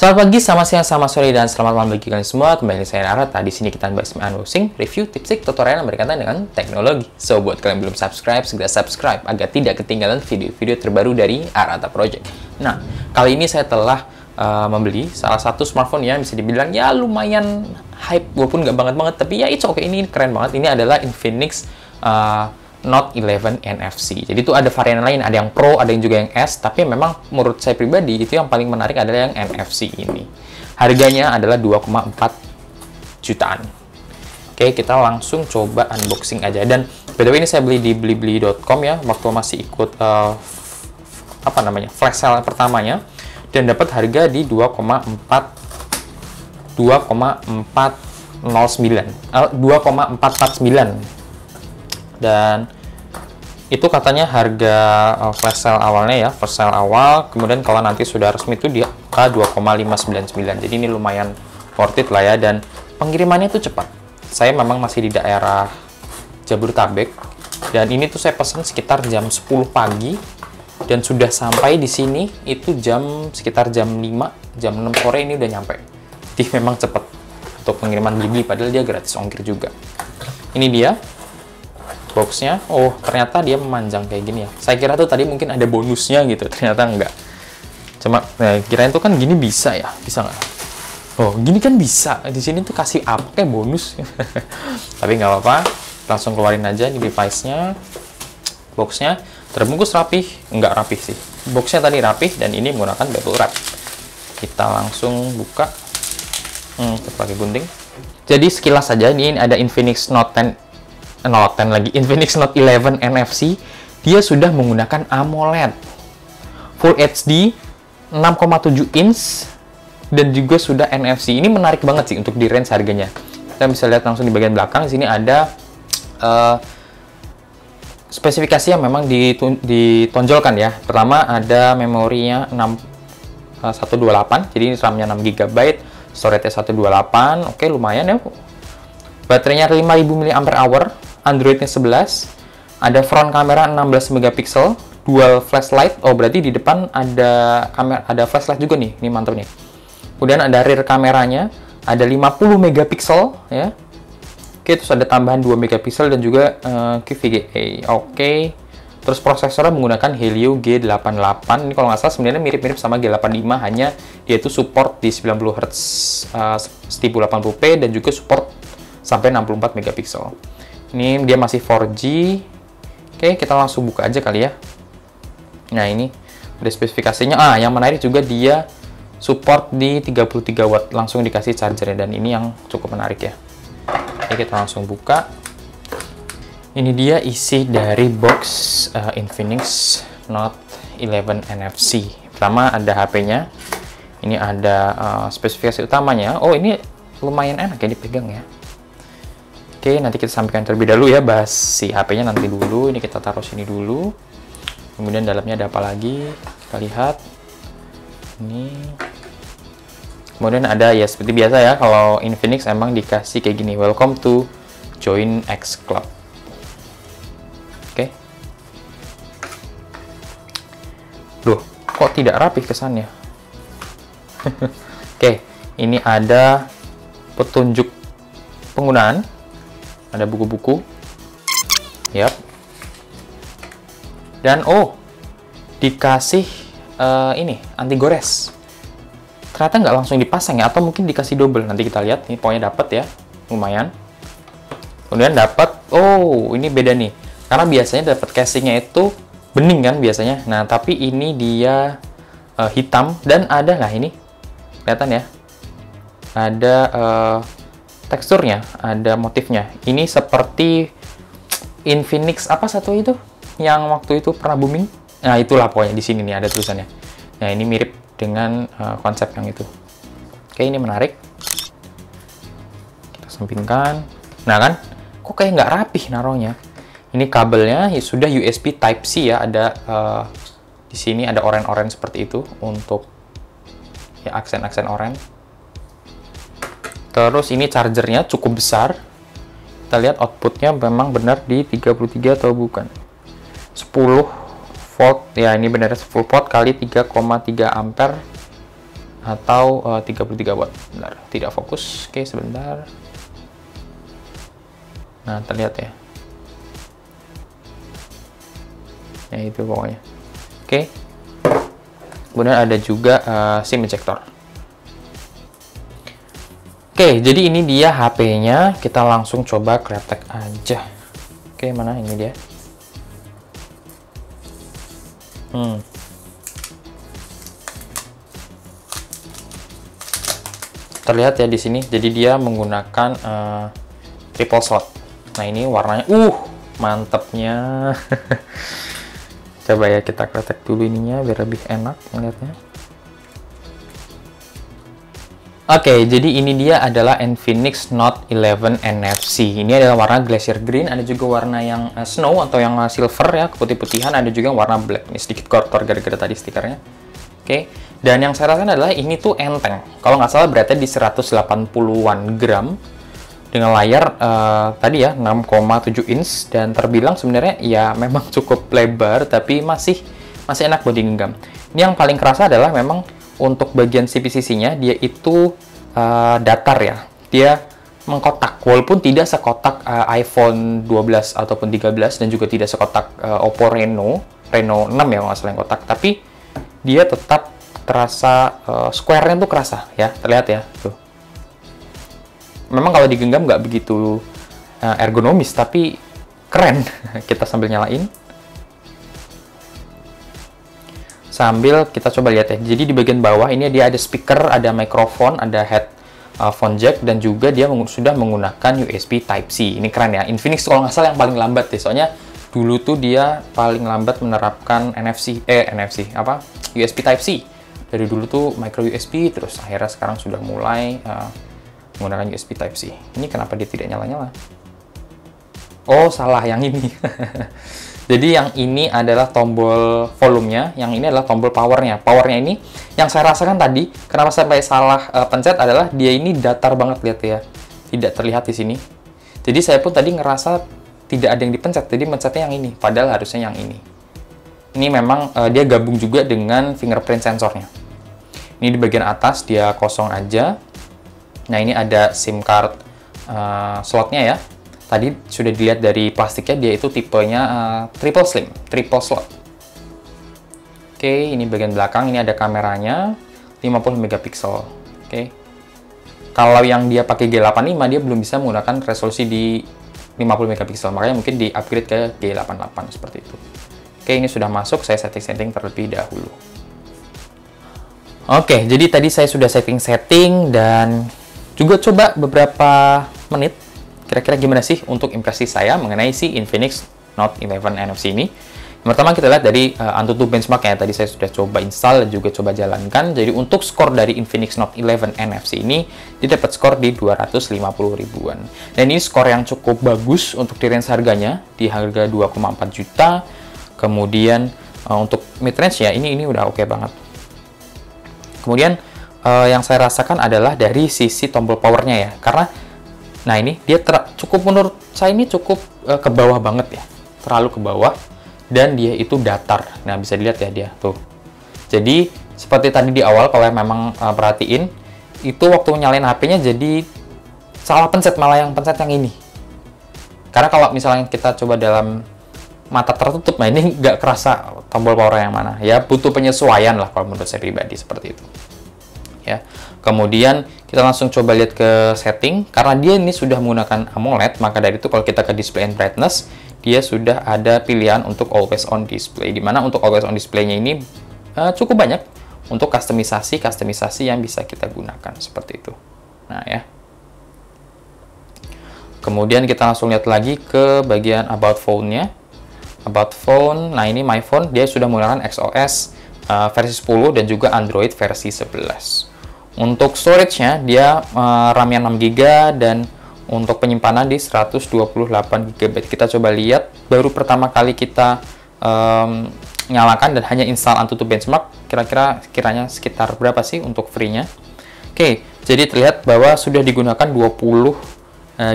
Selamat pagi, selamat siang, selamat sore, dan selamat malam bagi kalian semua. Kembali saya Arata. Di sini kita bahas unboxing, review, tips, tutorial yang berkaitan dengan teknologi. So, buat kalian belum subscribe, segera subscribe agar tidak ketinggalan video-video terbaru dari Arata Project. Nah, kali ini saya telah uh, membeli salah satu smartphone yang bisa dibilang ya lumayan hype, walaupun nggak banget-banget, tapi ya oke, okay. ini keren banget. Ini adalah Infinix uh, Note 11 NFC. Jadi itu ada varian lain, ada yang Pro, ada yang juga yang S, tapi memang menurut saya pribadi itu yang paling menarik adalah yang NFC ini. Harganya adalah 2,4 jutaan. Oke, kita langsung coba unboxing aja. Dan by the way ini saya beli di blibli.com ya, waktu masih ikut uh, apa namanya flash sale pertamanya dan dapat harga di 2,4 2,409 uh, 2,449 dan itu katanya harga uh, flash sale awalnya ya, flash sale awal, kemudian kalau nanti sudah resmi itu di angka 2,599. Jadi ini lumayan worth it lah ya dan pengirimannya itu cepat. Saya memang masih di daerah Jabodetabek dan ini tuh saya pesan sekitar jam 10 pagi dan sudah sampai di sini itu jam sekitar jam 5, jam 6 sore ini udah nyampe. Jadi memang cepat untuk pengiriman beli padahal dia gratis ongkir juga. Ini dia boxnya oh ternyata dia memanjang kayak gini ya. Saya kira tuh tadi mungkin ada bonusnya gitu ternyata enggak. Cuma nah, kirain tuh kan gini bisa ya bisa nggak? Oh gini kan bisa di sini tuh kasih apa kayak bonus. Tapi nggak apa-apa langsung keluarin aja di device-nya boxnya. Terbungkus rapih nggak rapih sih. Boxnya tadi rapih dan ini menggunakan bubble wrap kita langsung buka. Hmm, pakai gunting. Jadi sekilas saja ini ada Infinix Note 10 Note 10 lagi, Infinix Note 11 NFC, dia sudah menggunakan AMOLED Full HD 6,7 inch dan juga sudah NFC. Ini menarik banget sih untuk di range harganya. Kita bisa lihat langsung di bagian belakang sini ada uh, spesifikasi yang memang ditonjolkan ya. Pertama ada memorinya 6 uh, 128, jadi RAM-nya 6 GB, storage-nya 128. Oke, lumayan ya. Baterainya 5000 mAh Androidnya 11, ada front kamera 16 megapiksel, dual flashlight. Oh, berarti di depan ada kamera ada flashlight juga nih. Ini mantap nih. Kemudian ada rear kameranya, ada 50 megapiksel ya. Oke, terus ada tambahan 2 megapiksel dan juga uh, eh, QVGA. Oke. Terus prosesornya menggunakan Helio G88. Ini kalau nggak salah sebenarnya mirip-mirip sama G85, hanya dia itu support di 90 Hz uh, 1080p dan juga support sampai 64 megapiksel. Ini dia masih 4G. Oke, kita langsung buka aja kali ya. Nah, ini ada spesifikasinya. Ah, yang menarik juga dia support di 33 watt. Langsung dikasih chargernya dan ini yang cukup menarik ya. Oke, kita langsung buka. Ini dia isi dari box uh, Infinix Note 11 NFC. Pertama ada HP-nya. Ini ada uh, spesifikasi utamanya. Oh, ini lumayan enak ya dipegang ya. Oke, nanti kita sampaikan terlebih dahulu ya, bahas si HP-nya nanti dulu. Ini kita taruh sini dulu. Kemudian dalamnya ada apa lagi? Kita lihat. Ini. Kemudian ada ya seperti biasa ya, kalau Infinix emang dikasih kayak gini. Welcome to Join X Club. Oke. Loh, kok tidak rapi kesannya? Oke, ini ada petunjuk penggunaan ada buku-buku. Yap. Dan oh dikasih uh, ini anti gores. Ternyata nggak langsung dipasang ya atau mungkin dikasih double. Nanti kita lihat ini pokoknya dapat ya. Lumayan. Kemudian dapat oh ini beda nih. Karena biasanya dapat casingnya itu bening kan biasanya. Nah tapi ini dia uh, hitam. Dan ada lah ini? Kelihatan ya? Ada uh, teksturnya, ada motifnya. Ini seperti Infinix apa satu itu yang waktu itu pernah booming. Nah, itulah pokoknya di sini nih ada tulisannya. Nah, ini mirip dengan uh, konsep yang itu. Oke, ini menarik. Kita sampingkan. Nah, kan kok kayak nggak rapih naruhnya. Ini kabelnya ya sudah USB Type C ya, ada uh, di sini ada orange-orange seperti itu untuk ya aksen-aksen orange Terus ini chargernya cukup besar. Kita lihat outputnya memang benar di 33 atau bukan. 10 volt, ya ini benar 10 volt kali 3,3 ampere. atau uh, 33 watt. Bentar, tidak fokus. Oke, sebentar. Nah, terlihat ya. Ya itu pokoknya. Oke. Kemudian ada juga uh, SIM ejector. Oke, jadi ini dia HP-nya. Kita langsung coba kretek aja. Oke, mana ini dia? Hmm. Terlihat ya di sini. Jadi dia menggunakan uh, triple slot. Nah, ini warnanya uh, mantepnya. Coba ya kita kretek dulu ininya biar lebih enak melihatnya. Oke, okay, jadi ini dia adalah Infinix Note 11 NFC. Ini adalah warna glacier green, ada juga warna yang uh, snow atau yang uh, silver ya, keputih-putihan, ada juga warna black. Ini sedikit kotor gara-gara tadi stikernya. Oke, okay. dan yang saya rasakan adalah ini tuh enteng. Kalau nggak salah beratnya di 180-an gram dengan layar uh, tadi ya 6,7 inch dan terbilang sebenarnya ya memang cukup lebar tapi masih masih enak buat digenggam. Ini yang paling kerasa adalah memang untuk bagian CPCC-nya dia itu uh, datar ya. Dia mengkotak walaupun tidak sekotak uh, iPhone 12 ataupun 13 dan juga tidak sekotak uh, Oppo Reno Reno 6 ya nggak yang kotak tapi dia tetap terasa uh, square-nya tuh kerasa ya terlihat ya tuh. Memang kalau digenggam nggak begitu uh, ergonomis tapi keren. Kita sambil nyalain sambil kita coba lihat ya. Jadi di bagian bawah ini dia ada speaker, ada mikrofon, ada headphone uh, jack dan juga dia sudah menggunakan USB Type C. Ini keren ya. Infinix kalau nggak salah yang paling lambat deh. Soalnya dulu tuh dia paling lambat menerapkan NFC eh NFC apa USB Type C. Dari dulu tuh micro USB terus akhirnya sekarang sudah mulai uh, menggunakan USB Type C. Ini kenapa dia tidak nyala-nyala? Oh, salah yang ini. Jadi yang ini adalah tombol volumenya, yang ini adalah tombol powernya. Powernya ini yang saya rasakan tadi, kenapa sampai salah uh, pencet adalah dia ini datar banget lihat ya, tidak terlihat di sini. Jadi saya pun tadi ngerasa tidak ada yang dipencet, jadi mencetnya yang ini, padahal harusnya yang ini. Ini memang uh, dia gabung juga dengan fingerprint sensornya. Ini di bagian atas dia kosong aja. Nah ini ada SIM card uh, slotnya ya, tadi sudah dilihat dari plastiknya dia itu tipenya uh, triple slim, triple slot. Oke, ini bagian belakang ini ada kameranya 50 megapiksel. Oke. Kalau yang dia pakai G85 dia belum bisa menggunakan resolusi di 50 megapiksel, makanya mungkin di upgrade ke G88 seperti itu. Oke, ini sudah masuk, saya setting-setting terlebih dahulu. Oke, jadi tadi saya sudah setting-setting dan juga coba beberapa menit Kira-kira gimana sih untuk impresi saya mengenai si Infinix Note 11 NFC ini? Yang pertama kita lihat dari uh, Antutu benchmark ya, tadi saya sudah coba install dan juga coba jalankan. Jadi untuk skor dari Infinix Note 11 NFC ini, dia dapat skor di 250 ribuan. Dan ini skor yang cukup bagus untuk di range harganya, di harga 2,4 juta. Kemudian uh, untuk mid range ya, ini ini udah oke okay banget. Kemudian uh, yang saya rasakan adalah dari sisi tombol powernya ya, karena Nah ini dia cukup menurut saya ini cukup uh, ke bawah banget ya, terlalu ke bawah dan dia itu datar. Nah bisa dilihat ya dia tuh. Jadi seperti tadi di awal kalau memang uh, perhatiin itu waktu nyalain HP-nya jadi salah pencet malah yang pencet yang ini. Karena kalau misalnya kita coba dalam mata tertutup, nah ini nggak kerasa tombol power yang mana. Ya butuh penyesuaian lah kalau menurut saya pribadi seperti itu. Ya. Kemudian kita langsung coba lihat ke setting. Karena dia ini sudah menggunakan AMOLED, maka dari itu kalau kita ke display and brightness, dia sudah ada pilihan untuk always on display. Di mana untuk always on display-nya ini uh, cukup banyak untuk kustomisasi-kustomisasi yang bisa kita gunakan seperti itu. Nah ya. Kemudian kita langsung lihat lagi ke bagian about phone-nya. About phone, nah ini my phone, dia sudah menggunakan XOS uh, eh, versi 10 dan juga Android versi 11. Untuk storage-nya dia uh, RAM-nya 6 GB dan untuk penyimpanan di 128 GB. Kita coba lihat baru pertama kali kita um, nyalakan dan hanya install Antutu Benchmark. Kira-kira kiranya sekitar berapa sih untuk free-nya? Oke, jadi terlihat bahwa sudah digunakan 20 uh,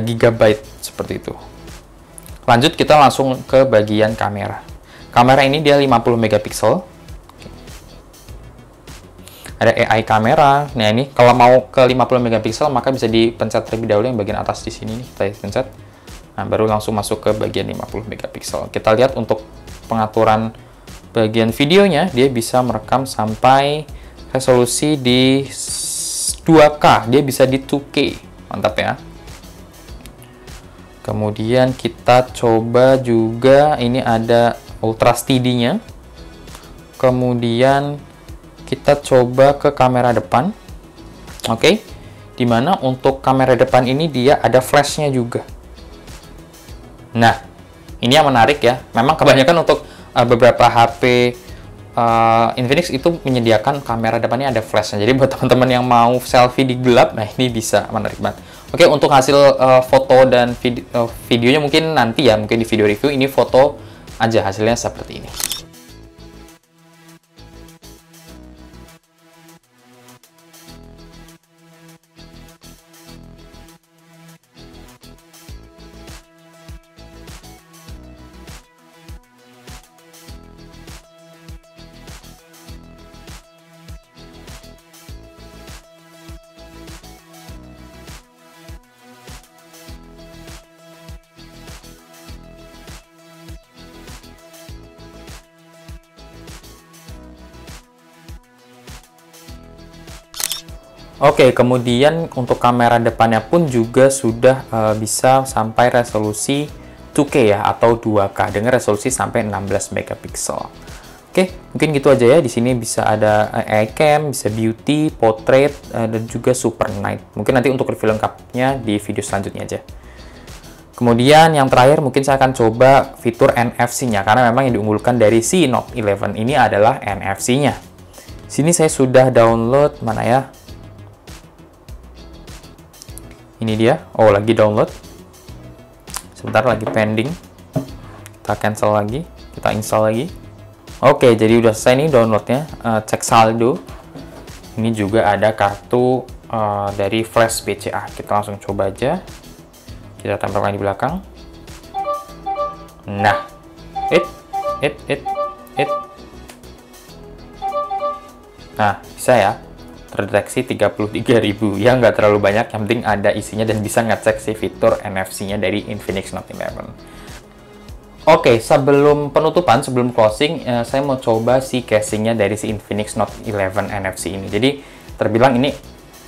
GB seperti itu. Lanjut kita langsung ke bagian kamera. Kamera ini dia 50 megapiksel ada AI kamera. Nah, ini kalau mau ke 50 megapiksel maka bisa dipencet terlebih dahulu yang bagian atas di sini nih, kita pencet. Nah, baru langsung masuk ke bagian 50 megapiksel. Kita lihat untuk pengaturan bagian videonya, dia bisa merekam sampai resolusi di 2K, dia bisa di 2K. Mantap ya. Kemudian kita coba juga ini ada Ultra steady-nya. Kemudian kita coba ke kamera depan. Oke. Okay? Di mana untuk kamera depan ini dia ada flashnya juga. Nah, ini yang menarik ya. Memang kebanyakan untuk uh, beberapa HP uh, Infinix itu menyediakan kamera depannya ada flashnya. Jadi buat teman-teman yang mau selfie di gelap, nah ini bisa menarik banget. Oke, untuk hasil uh, foto dan video, uh, videonya mungkin nanti ya, mungkin di video review ini foto aja hasilnya seperti ini. Oke, kemudian untuk kamera depannya pun juga sudah uh, bisa sampai resolusi 2K ya atau 2K dengan resolusi sampai 16 megapiksel. Oke, mungkin gitu aja ya. Di sini bisa ada uh, cam, bisa beauty, portrait, uh, dan juga super night. Mungkin nanti untuk review lengkapnya di video selanjutnya aja. Kemudian yang terakhir mungkin saya akan coba fitur NFC-nya karena memang yang diunggulkan dari si Note 11 ini adalah NFC-nya. Sini saya sudah download mana ya? Ini dia. Oh lagi download. Sebentar lagi pending. Kita cancel lagi. Kita install lagi. Oke jadi udah selesai nih downloadnya. Uh, cek saldo. Ini juga ada kartu uh, dari flash BCA kita langsung coba aja. Kita tempelkan di belakang. Nah. It it it it. Nah bisa ya terdeteksi 33.000 ya nggak terlalu banyak yang penting ada isinya dan bisa ngecek si fitur NFC-nya dari Infinix Note 11 Oke, okay, sebelum penutupan, sebelum closing, eh, saya mau coba si casingnya dari si Infinix Note 11 NFC ini. Jadi, terbilang ini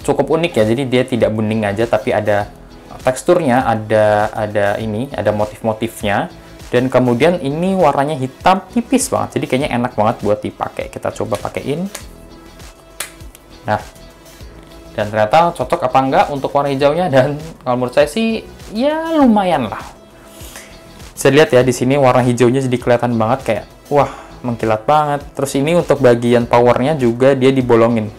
cukup unik ya. Jadi, dia tidak bening aja, tapi ada teksturnya, ada ada ini, ada motif-motifnya. Dan kemudian ini warnanya hitam tipis banget. Jadi, kayaknya enak banget buat dipakai. Kita coba pakein. Nah, dan ternyata cocok apa enggak untuk warna hijaunya dan kalau menurut saya sih ya lumayan lah. Saya lihat ya di sini warna hijaunya jadi kelihatan banget kayak wah mengkilat banget. Terus ini untuk bagian powernya juga dia dibolongin.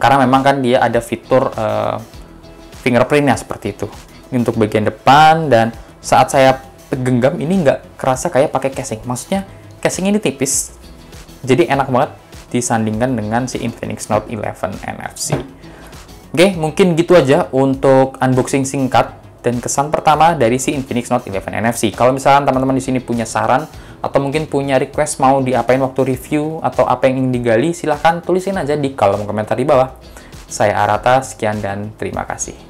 Karena memang kan dia ada fitur uh, fingerprintnya seperti itu. Ini untuk bagian depan dan saat saya genggam ini nggak kerasa kayak pakai casing. Maksudnya casing ini tipis, jadi enak banget disandingkan dengan si Infinix Note 11 NFC. Oke, mungkin gitu aja untuk unboxing singkat dan kesan pertama dari si Infinix Note 11 NFC. Kalau misalnya teman-teman di sini punya saran atau mungkin punya request mau diapain waktu review atau apa yang ingin digali, silahkan tulisin aja di kolom komentar di bawah. Saya Arata, sekian dan terima kasih.